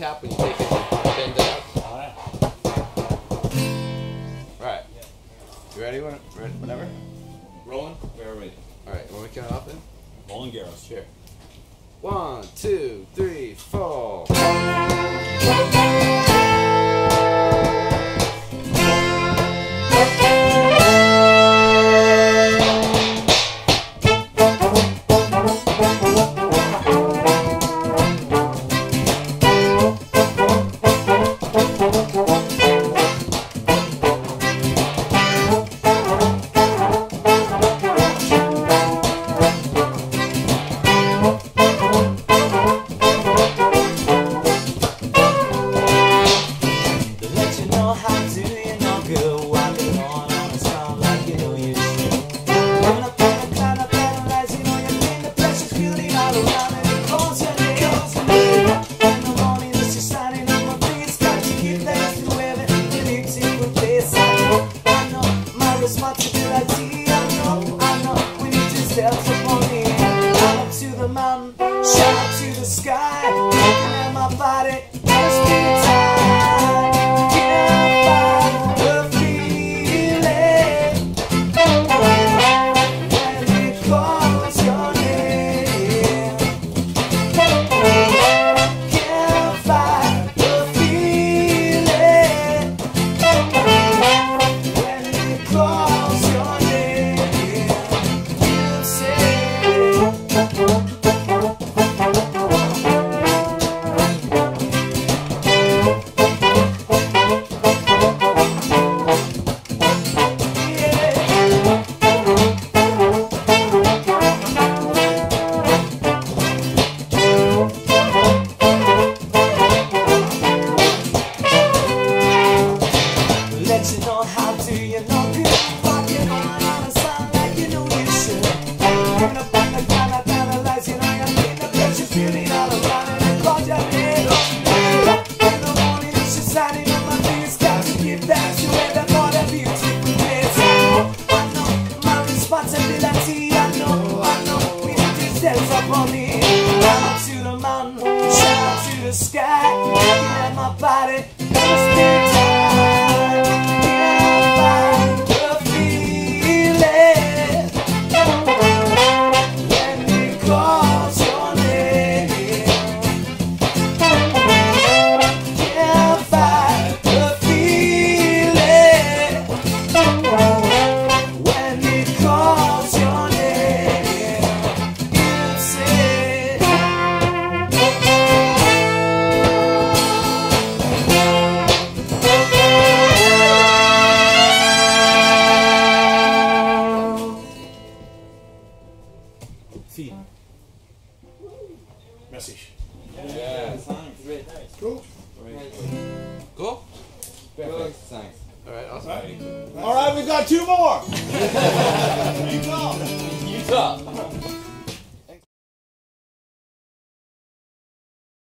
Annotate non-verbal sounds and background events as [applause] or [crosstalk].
cap when you take it bend it up. Alright. Alright. You ready? When- ready? Whenever? Rolling? We're ready. Alright, want me to count off then? Rolling Garros. Sure. One, two, three, four. Know we need to step up me. Up to the mountain, shout up to the sky, You know how do you know good Walking on on a song like you know you should. The ground, I analyze You know you need the precious beauty all around And it calls your name In the morning it's just on my face Got to give thanks to for the beautiful place I know, I know, my responsibility I know, I know, we need to step up on me Climb up to the mountain, shout to the sky. Looking at my body, Feed. Message. Cool? Perfect. Thanks. Alright, awesome. Alright, we got two more! [laughs] Utah.